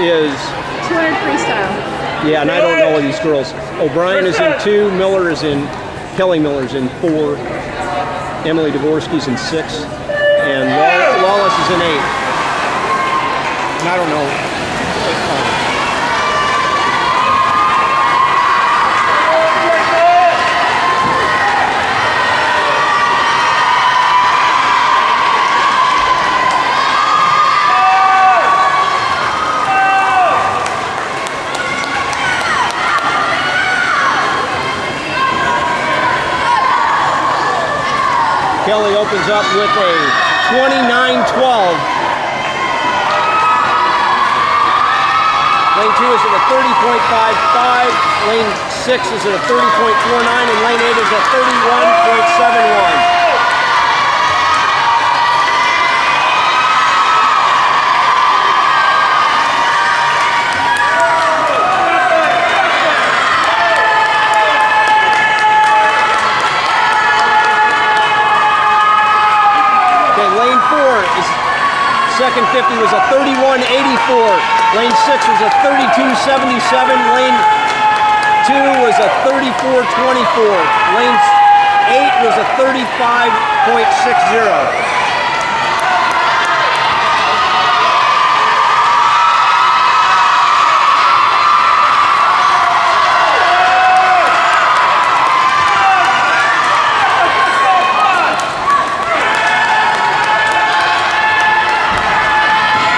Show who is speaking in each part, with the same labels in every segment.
Speaker 1: is
Speaker 2: 200 freestyle.
Speaker 1: yeah, and I don't know all these girls. O'Brien is in two, Miller is in, Kelly Miller's is in four, Emily Dvorsky's in six, and Law- Lawless is in eight. And I don't know. Kelly opens up with a 29-12. Lane 2 is at a 30.55, lane 6 is at a 30.49, and lane 8 is at 31.71. is second 50 was a 31.84. Lane 6 was a 32.77. Lane 2 was a 34.24. Lane 8 was a 35.60.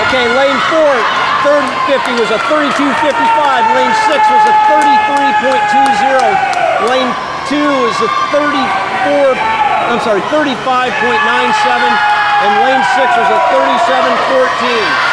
Speaker 1: Okay, lane 4, third 50 was a 32.55. Lane 6 was a 33.20. Lane 2 is a 34, I'm sorry, 35.97. And lane 6 was a 37.14.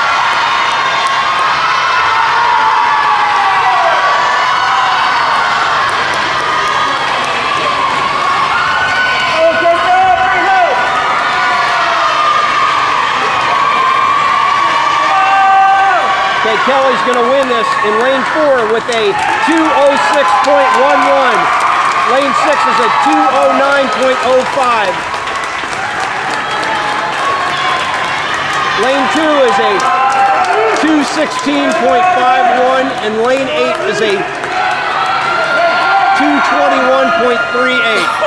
Speaker 1: Okay, Kelly's going to win this in lane 4 with a 206.11. Lane 6 is a 209.05. Lane 2 is a 216.51 and lane 8 is a 221.38.